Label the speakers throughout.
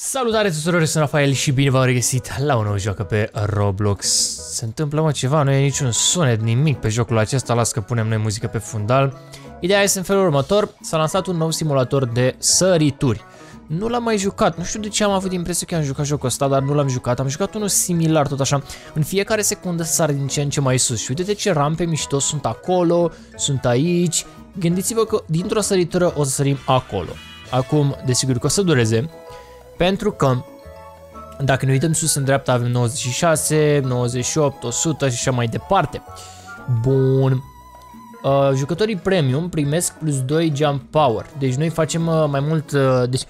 Speaker 1: Salutare tuturor, sunt Rafael și bine v-am regăsit la o nouă joacă pe Roblox. Se întâmplă mă ceva, nu e niciun sunet, nimic pe jocul acesta, las că punem noi muzică pe fundal. Ideea este în felul următor, s-a lansat un nou simulator de sărituri. Nu l-am mai jucat, nu știu de ce am avut impresia că am jucat jocul ăsta, dar nu l-am jucat. Am jucat unul similar tot așa. În fiecare secundă sar din ce în ce mai sus și uite ce rampe mișto sunt acolo, sunt aici. Gândiți-vă că dintr-o săritură o să sărim acolo. Acum, desigur că o să dureze, pentru că dacă ne uităm sus în dreapta avem 96, 98, 100 și așa mai departe. Bun. Uh, jucătorii premium primesc plus 2 jump power. Deci noi facem uh, mai mult... Uh, deci,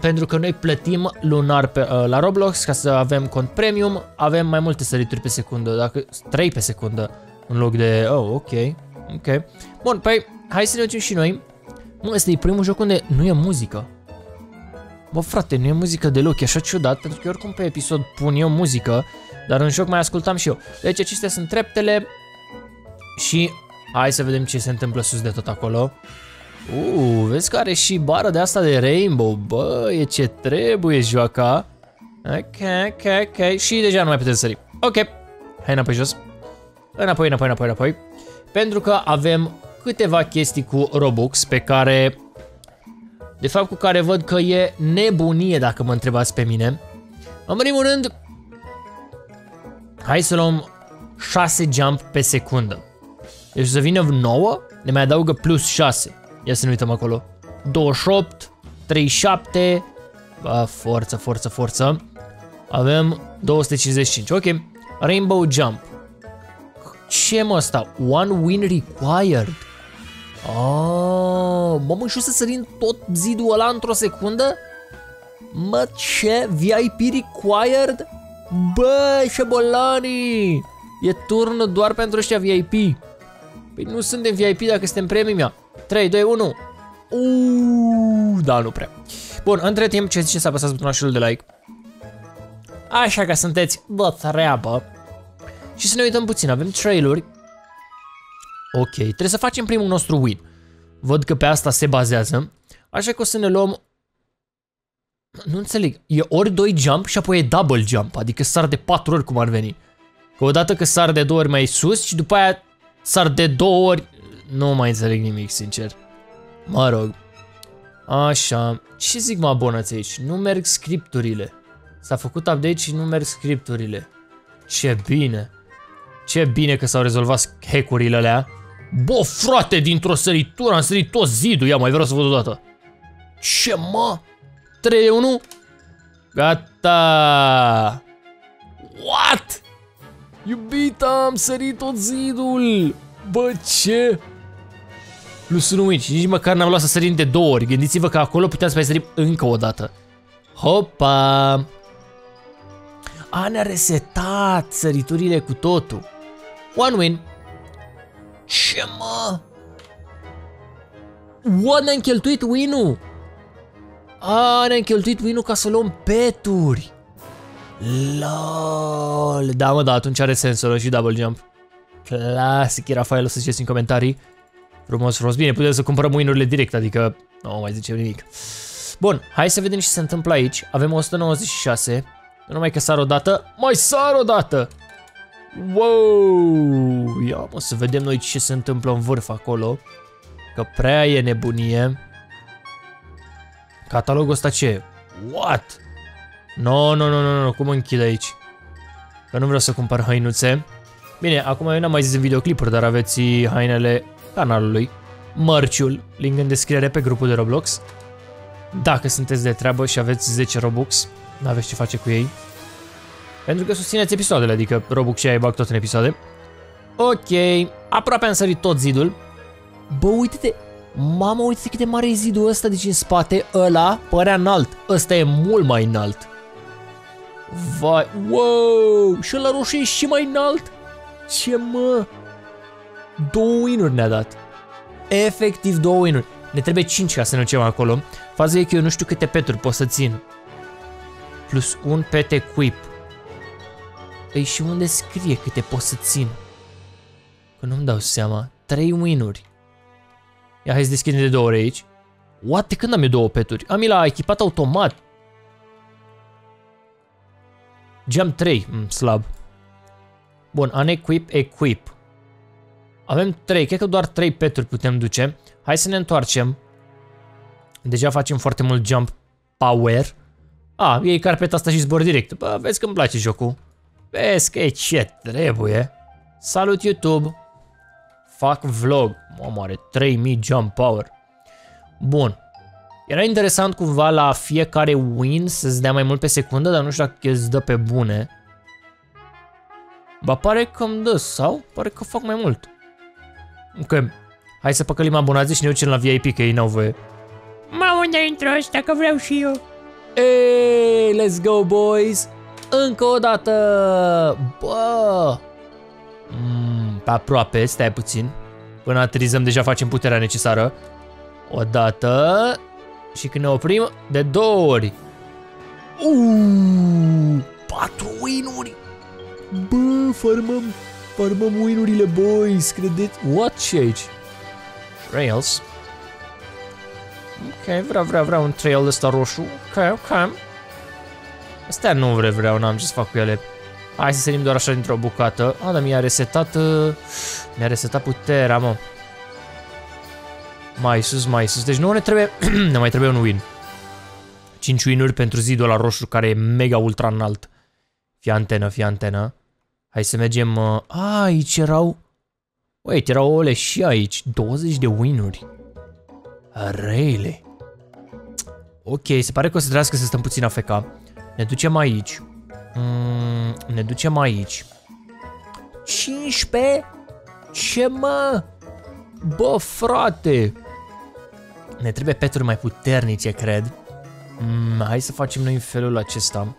Speaker 1: pentru că noi plătim lunar pe, uh, la Roblox ca să avem cont premium, avem mai multe sărituri pe secundă, dacă 3 pe secundă în loc de... Oh, ok. Ok. Bun, păi hai să ne ducem și noi. Mă, ăsta e primul joc unde nu e muzică. Bă, frate, nu e muzică deloc, e așa ciudat, pentru că oricum pe episod pun eu muzică, dar în joc mai ascultam și eu. Deci acestea sunt treptele și hai să vedem ce se întâmplă sus de tot acolo. Uuu, vezi că are și bară de asta de rainbow, bă, e ce trebuie joaca. Ok, ok, ok, și deja nu mai putem sări. Ok, hai înapoi jos. Înapoi, înapoi, înapoi, înapoi. Pentru că avem câteva chestii cu Robux pe care de fapt cu care văd că e nebunie dacă mă întrebați pe mine. În primul rând, hai să luăm 6 jump pe secundă. Deci să vină 9, ne mai adaugă plus 6. Ia să ne uităm acolo. 28, 37, ba, forță, forță, forță. Avem 255, ok. Rainbow Jump. Ce mă asta? One win required. Oh, mă, mă, și să sărim tot zidul ăla într-o secundă? Mă, ce? VIP required? Bă, șebolanii! E turn doar pentru ăștia VIP. Păi nu suntem VIP dacă suntem premium 3, 2, 1. Uuu, da, nu prea. Bun, între timp, ce ziceți să apăsați butonul de like? Așa că sunteți bă treabă. Și să ne uităm puțin, avem trailuri Ok, trebuie să facem primul nostru win. Văd că pe asta se bazează. Așa că o să ne luăm... Nu înțeleg. E ori 2 jump și apoi e double jump. Adică sar de 4 ori cum ar veni. Că odată că sar de 2 ori mai sus și după aia sar de 2 ori... Nu mai înțeleg nimic, sincer. Mă rog. Așa. Ce zic mă abonați aici? Nu merg scripturile. S-a făcut update și nu merg scripturile. Ce bine. Ce bine că s-au rezolvat hack-urile alea. Bă, frate, dintr-o săritură am sărit tot zidul. Ia, mai vreau să văd o dată. Ce, mă? 3 1 Gata. What? Iubita, am sărit tot zidul. Bă, ce? Plus 1 mici. Nici măcar n-am luat să sărim de două ori. Gândiți-vă că acolo puteam să mai sărim încă o dată. Hopa! A, ne-a resetat săriturile cu totul. One win. What, ne-am cheltuit win-ul? A, ne-am cheltuit win ca să luăm peturi. LOL. Da, mă, da, atunci are sens și double jump. Clasic, era Rafael, o să ziceți în comentarii. Frumos, frumos. Bine, putem să cumpărăm win direct, adică nu mai zicem nimic. Bun, hai să vedem ce se întâmplă aici. Avem 196. Nu numai că sar o dată, mai sar o dată. Wow! Ia mă să vedem noi ce se întâmplă în vârf acolo. Că prea e nebunie. Catalogul ăsta ce What? No, no, no, no, no, cum închid aici? Că nu vreau să cumpăr hainuțe. Bine, acum eu n-am mai zis în videoclipuri, dar aveți hainele canalului. Mărciul, link în descriere pe grupul de Roblox. Dacă sunteți de treabă și aveți 10 Robux, n-aveți ce face cu ei, pentru că susțineți episoadele, adică Robux și ai bag tot în episoade. Ok, aproape am sărit tot zidul. Bă, uite-te, mama, uite cât de mare e zidul ăsta, deci în spate ăla părea înalt. Ăsta e mult mai înalt. Vai, wow, și ăla roșu e și mai înalt. Ce mă? Două win ne-a dat. Efectiv două win -uri. Ne trebuie 5 ca să ne ducem acolo. Faza e că eu nu știu câte peturi pot să țin. Plus un pet equip. Păi și unde scrie câte pot să țin? Că nu-mi dau seama. Trei win-uri. Ia hai să deschidem de două ori aici. What? De când am eu două peturi? Am la echipat automat. Jump 3, mm, slab. Bun, unequip, equip. Avem 3, cred că doar 3 peturi putem duce. Hai să ne întoarcem. Deja facem foarte mult jump power. A, ah, iei carpeta asta și zbor direct. Bă, vezi că îmi place jocul. Vezi că e ce trebuie. Salut YouTube. Fac vlog. Mamă, are 3000 jump power. Bun. Era interesant cumva la fiecare win să-ți dea mai mult pe secundă, dar nu știu dacă îți dă pe bune. Ba pare că îmi dă, sau? Pare că fac mai mult. Ok. Hai să păcălim abonații și ne ducem la VIP, că ei n-au voie.
Speaker 2: Mă, unde intru ăsta, că vreau și eu.
Speaker 1: Hey, let's go, boys! Încă o dată! Bă! Mm, pe aproape, stai puțin. Până aterizăm deja facem puterea necesară. O dată. Și când ne oprim, de două ori. Uuu, patru win-uri. Bă, farmăm, farmăm win-urile, boys, credeți? What ce aici? Trails. Ok, vreau, vreau, vreau un trail ăsta roșu. Ok, ok. Astea nu vreau, vreau, n-am ce să fac cu ele. Hai să sărim doar așa dintr-o bucată. A, dar mi-a resetat... Uh, mi-a resetat puterea, mă. Mai sus, mai sus. Deci nu ne trebuie... ne mai trebuie un win. 5 win pentru zidul la roșu care e mega ultra înalt. Fie antenă, fie antenă. Hai să mergem... Uh... A, aici erau... Wait, erau ole și aici. 20 de win-uri. Really? Ok, se pare că o să trebuiască să stăm puțin AFK. Ne ducem aici. Mm, ne ducem aici. 15? Ce mă? Bă, frate! Ne trebuie peturi mai puternice, cred. Mm, hai să facem noi în felul acesta.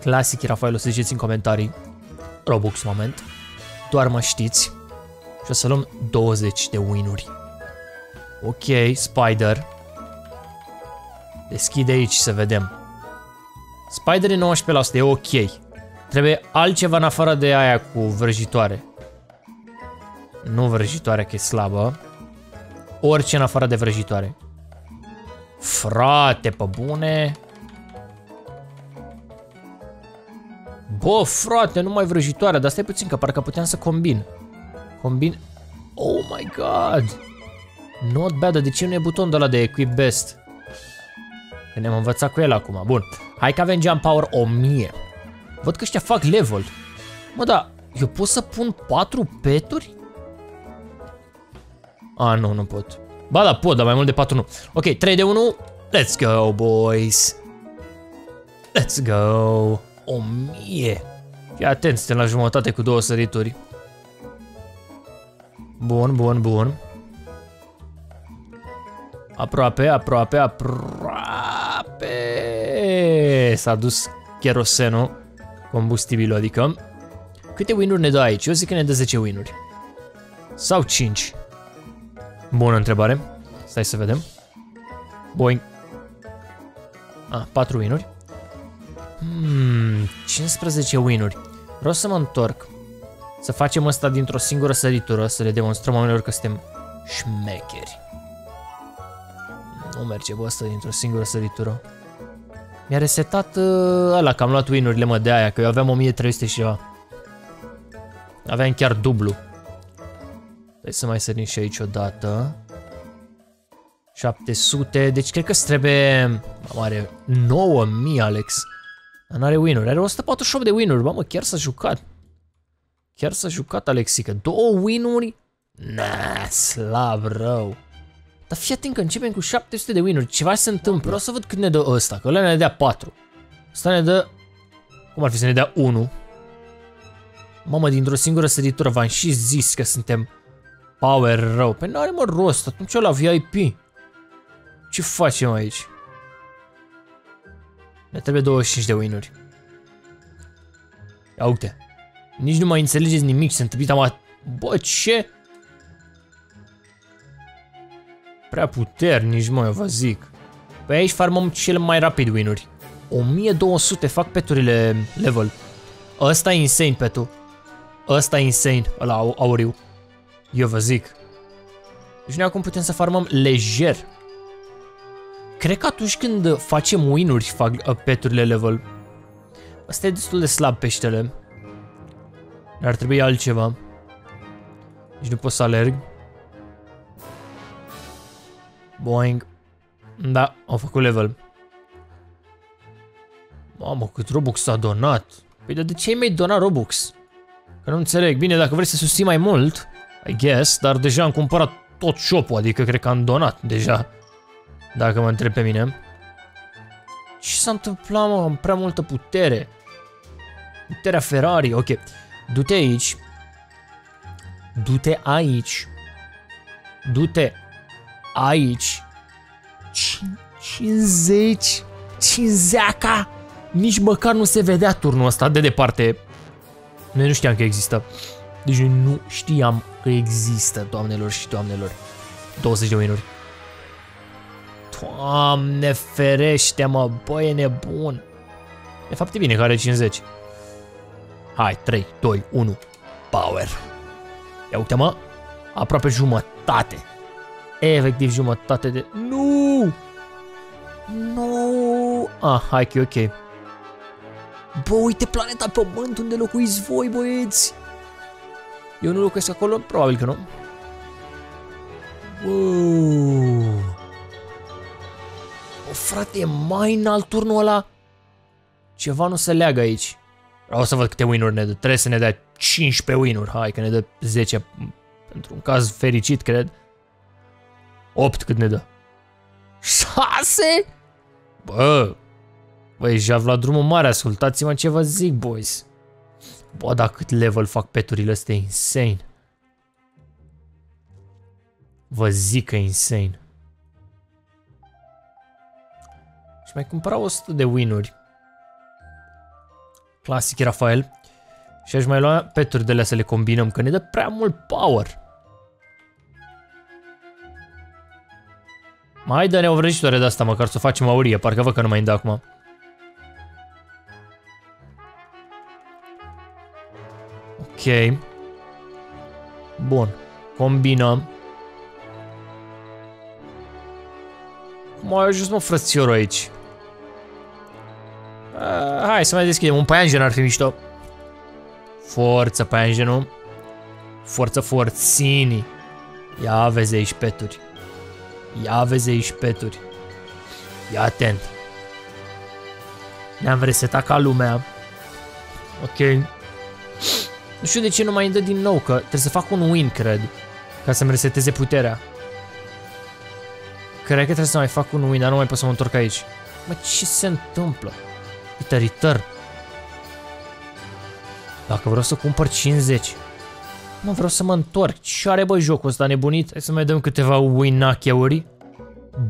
Speaker 1: Clasic, Rafael, o să ziceți în comentarii. Robux moment. Doar mă știți. Și o să luăm 20 de win-uri. Ok, Spider. Deschide aici să vedem. Spider e 19%, e ok. Trebuie altceva în afară de aia cu vrăjitoare. Nu vrăjitoarea că e slabă. Orice în afară de vrăjitoare. Frate, pe bune. Bă, frate, nu mai vrăjitoare, dar stai puțin că parcă puteam să combin. Combin... Oh my god! Not bad, de ce nu e butonul ăla de Equip Best? Că ne-am învățat cu el acum. Bun. Hai că avem Jump Power 1000. Văd că ăștia fac level. Mă, da, eu pot să pun 4 peturi? A, nu, nu pot. Ba da, pot, dar mai mult de 4 nu. Ok, 3 de 1. Let's go, boys. Let's go. 1000. Fii atent, suntem la jumătate cu două sărituri. Bun, bun, bun. Aproape, aproape, aproape. S-a dus cherosenul, combustibilul, adică. Câte win-uri ne dă aici? Eu zic că ne dă 10 win-uri. Sau 5. Bună întrebare. Stai să vedem. Boing. Ah, 4 win-uri. Hmm, 15 win-uri. Vreau să mă întorc. Să facem asta dintr-o singură săritură, să le demonstrăm oamenilor că suntem șmecheri. Nu merge, bă, asta dintr-o singură săritură. Mi-a resetat uh, ăla, că am luat win-urile, mă, de aia, că eu aveam 1300 și ceva. Aveam chiar dublu. Hai să mai sărim și aici o dată. 700, deci cred că trebuie... Are 9000, Alex. Dar n-are win-uri, are 148 de win-uri, bă, mă, chiar s-a jucat. Chiar s-a jucat, Alexică. Două win-uri? Nah, slab rău. Dar fii atent că începem cu 700 de win-uri, ceva se întâmplă. Vreau să văd cât ne dă ăsta, că ăla ne dea 4. Ăsta ne dă... Cum ar fi să ne dea 1? Mamă, dintr-o singură săritură v-am și zis că suntem power rău. Păi n-are mă rost, atunci la VIP. Ce facem aici? Ne trebuie 25 de win-uri. Ia uite. Nici nu mai înțelegeți nimic, se întâmplă am... Bă, ce? Prea puternici, mă, vă zic. Păi aici farmăm cel mai rapid win-uri. 1200 fac peturile level. Ăsta e insane petul. Ăsta e insane, ăla auriu. Eu vă zic. Deci noi acum putem să farmăm lejer. Cred că atunci când facem win-uri fac uh, peturile level. Asta e destul de slab peștele. Ar trebui altceva. Deci nu pot să alerg. Boing. Da, au făcut level. Mamă, cât Robux s-a donat. Păi de ce ai mai donat Robux? Că nu înțeleg. Bine, dacă vrei să susții mai mult, I guess, dar deja am cumpărat tot shop-ul, adică cred că am donat deja. Dacă mă întreb pe mine. Ce s-a întâmplat, mă? Am prea multă putere. Puterea Ferrari, ok. Du-te aici. Du-te aici. Du-te aici. 50. 50 Nici măcar nu se vedea turnul ăsta de departe. Noi nu știam că există. Deci nu știam că există, doamnelor și doamnelor. 20 de winuri. Doamne ferește, mă, bă, e nebun. De fapt e bine că are 50. Hai, 3, 2, 1, power. Ia uite, mă, aproape jumătate. Efectiv jumătate de... Nu! Nu! Ah, hai că e ok. Bă, uite planeta Pământ unde locuiți voi, băieți! Eu nu locuiesc acolo? Probabil că nu. Wow. O, frate, e mai înalt turnul ăla? Ceva nu se leagă aici. Vreau să văd câte win-uri ne dă. Trebuie să ne dea 15 win-uri. Hai că ne dă 10. Pentru un caz fericit, cred. 8 cât ne dă. 6? Bă, băi, și-a luat drumul mare, ascultați-mă ce vă zic, boys. Bă, dar cât level fac peturile astea, insane. Vă zic că insane. Și mai cumpăra 100 de win-uri. Clasic Rafael. Și aș mai lua peturi de alea să le combinăm, că ne dă prea mult power. Mai dă-ne o vrăjitoare de asta, măcar să o facem aurie, parcă văd că nu mai îmi dă acum. Ok. Bun. Combinăm. Cum a ajuns mă frățiorul aici? Uh, hai să mai deschidem. Un paianjen ar fi mișto. Forță paianjenul. Forță forțini. Ia vezi aici peturi. Ia vezi aici peturi. Ia atent. Ne-am resetat ca lumea. Ok. Nu știu de ce nu mai dă din nou, că trebuie să fac un win, cred. Ca să-mi reseteze puterea. Cred că trebuie să mai fac un win, dar nu mai pot să mă întorc aici. Mă, ce se întâmplă? Uite, return. Dacă vreau să cumpăr 50. Nu vreau să mă întorc. Ce are bă jocul ăsta nebunit? Hai să mai dăm câteva win-uri.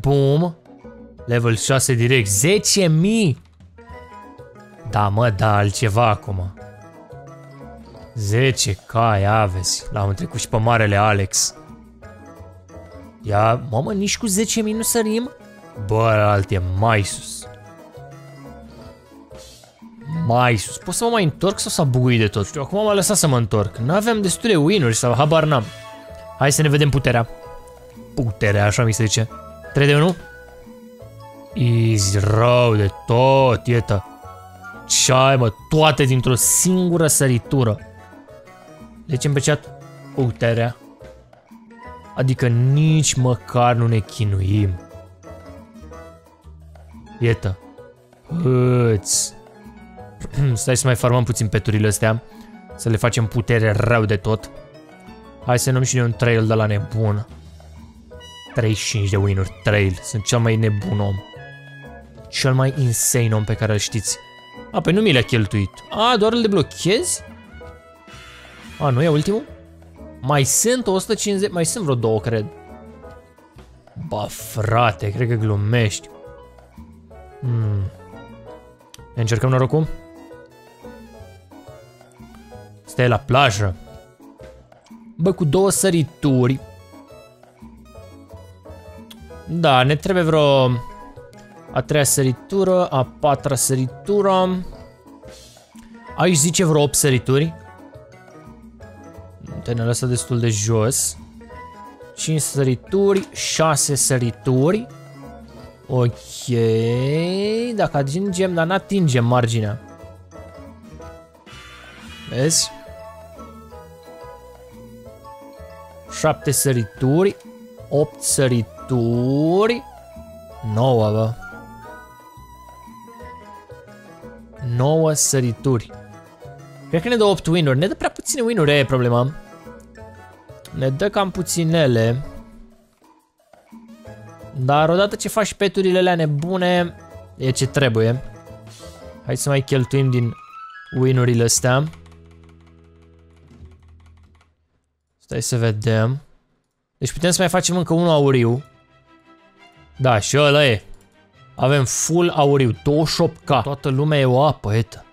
Speaker 1: Boom. Level 6 direct. 10.000. Da, mă, da, altceva acum. 10 cai aveți. L-am trecut și pe marele Alex. Ia, mamă, nici cu 10 nu sărim? Bă, alt e mai sus. Mai sus. Pot să mă mai întorc sau s-a buguit de tot? Știu, acum m-a lăsat să mă întorc. Nu aveam destule win-uri sau habar n-am. Hai să ne vedem puterea. Puterea, așa mi se zice. 3 de 1? Easy, rău de tot, ietă. Ce ai, mă, toate dintr-o singură săritură. Deci pe chat puterea. Adică nici măcar nu ne chinuim. Ietă. Hâți. Stai să mai farmăm puțin peturile astea. Să le facem putere rău de tot. Hai să nu și un trail de la nebun. 35 de win-uri, trail. Sunt cel mai nebun om. Cel mai insane om pe care îl știți. A, pe nu mi le-a cheltuit. A, doar îl deblochez? A, nu e ultimul? Mai sunt 150, mai sunt vreo două, cred. Ba, frate, cred că glumești. Hmm. Încercăm norocul? Stai la plajă. Bă, cu două sărituri. Da, ne trebuie vreo... A treia săritură, a patra săritură. Aici zice vreo 8 sărituri. Te ne lăsă destul de jos. 5 sărituri, 6 sărituri. Ok, dacă atingem, dar nu atingem marginea. Vezi? 7 sărituri, 8 sărituri, 9, bă. 9 sărituri. Cred că ne dă 8 win-uri. Ne dă prea puține win-uri, e problema. Ne dă cam puținele. Dar odată ce faci peturile alea nebune, e ce trebuie. Hai să mai cheltuim din win-urile astea. Stai să vedem. Deci putem să mai facem încă unul auriu. Da, și ăla e. Avem full auriu, 28k. Toată lumea e o apă, etă.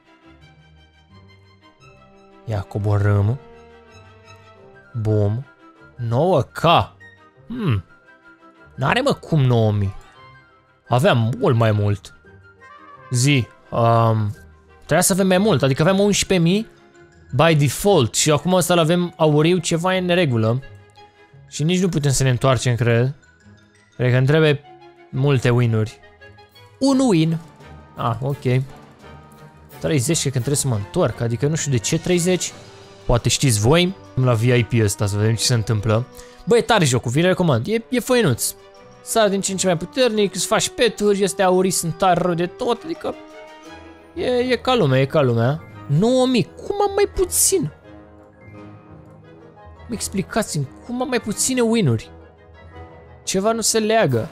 Speaker 1: Ia coborâm. Bum. 9k. Hmm. N-are mă cum 9000. Aveam mult mai mult. Zi. Um, trebuia să avem mai mult, adică aveam 11.000 by default și acum ăsta avem auriu, ceva e în regulă. Și nici nu putem să ne întoarcem, cred. Cred că îmi trebuie multe win-uri. Un win. Ah, ok. 30, cred că trebuie să mă întorc, adică nu știu de ce 30. Poate știți voi, la VIP ăsta să vedem ce se întâmplă. Bă, e tare jocul, vi recomand, e, e făinuț. Sar din ce în ce mai puternic, îți faci peturi, este aurii, sunt tare rău de tot, adică e, e ca lumea, e ca lumea. 9000, cum am mai puțin? Explicați-mi, cum am mai puține win-uri? Ceva nu se leagă.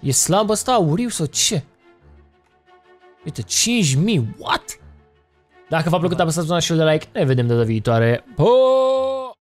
Speaker 1: E slab ăsta auriu sau ce? Uite, 5000, what? Dacă v-a plăcut, apăsați un și de like. Ne vedem data viitoare. Po!